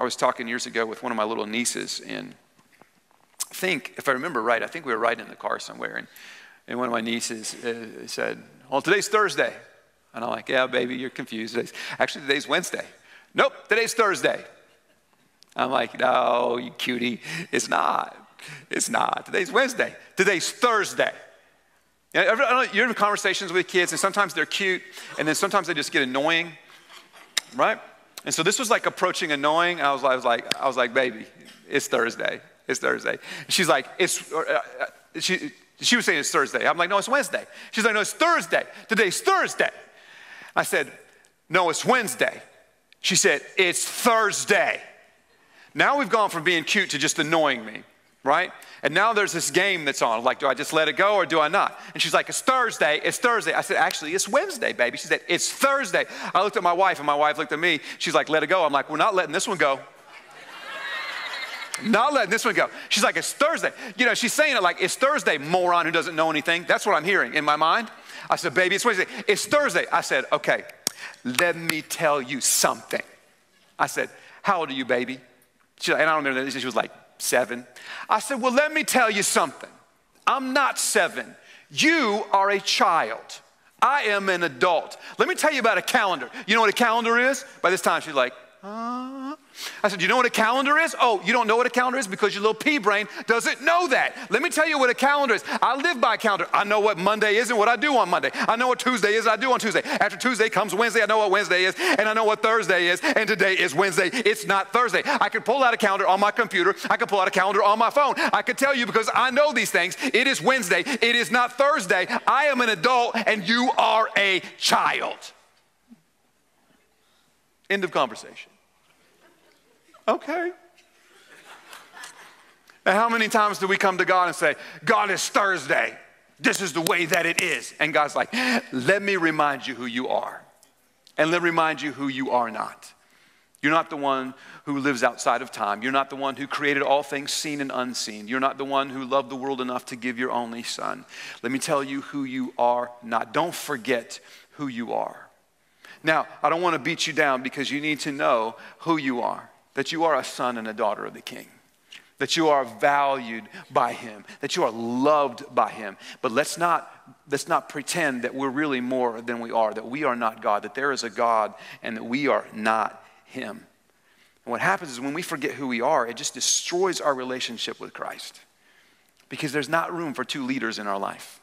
I was talking years ago with one of my little nieces, and I think, if I remember right, I think we were riding in the car somewhere, and, and one of my nieces uh, said, Well, today's Thursday. And I'm like, Yeah, baby, you're confused. Today's, actually, today's Wednesday. Nope, today's Thursday. I'm like, No, you cutie, it's not. It's not. Today's Wednesday. Today's Thursday. You're in conversations with kids, and sometimes they're cute, and then sometimes they just get annoying, right? And so this was like approaching annoying. I was, I was like, I was like, baby, it's Thursday. It's Thursday. she's like, it's. Uh, uh, she, she was saying it's Thursday. I'm like, no, it's Wednesday. She's like, no, it's Thursday. Today's Thursday. I said, no, it's Wednesday. She said, it's Thursday. Now we've gone from being cute to just annoying me right? And now there's this game that's on. Like, do I just let it go or do I not? And she's like, it's Thursday. It's Thursday. I said, actually, it's Wednesday, baby. She said, it's Thursday. I looked at my wife and my wife looked at me. She's like, let it go. I'm like, we're not letting this one go. not letting this one go. She's like, it's Thursday. You know, she's saying it like, it's Thursday, moron who doesn't know anything. That's what I'm hearing in my mind. I said, baby, it's Wednesday. It's Thursday. I said, okay, let me tell you something. I said, how old are you, baby? She, and I don't remember, she was like, seven. I said, Well, let me tell you something. I'm not seven. You are a child. I am an adult. Let me tell you about a calendar. You know what a calendar is? By this time, she's like, uh, I said, You know what a calendar is? Oh, you don't know what a calendar is because your little pea brain doesn't know that. Let me tell you what a calendar is. I live by a calendar. I know what Monday is and what I do on Monday. I know what Tuesday is and I do on Tuesday. After Tuesday comes Wednesday, I know what Wednesday is, and I know what Thursday is, and today is Wednesday. It's not Thursday. I could pull out a calendar on my computer. I could pull out a calendar on my phone. I could tell you because I know these things. It is Wednesday. It is not Thursday. I am an adult, and you are a child. End of conversation. Okay. Now, how many times do we come to God and say, God is Thursday? This is the way that it is. And God's like, let me remind you who you are. And let me remind you who you are not. You're not the one who lives outside of time. You're not the one who created all things seen and unseen. You're not the one who loved the world enough to give your only son. Let me tell you who you are not. Don't forget who you are. Now, I don't want to beat you down because you need to know who you are that you are a son and a daughter of the king, that you are valued by him, that you are loved by him. But let's not, let's not pretend that we're really more than we are, that we are not God, that there is a God and that we are not him. And what happens is when we forget who we are, it just destroys our relationship with Christ because there's not room for two leaders in our life.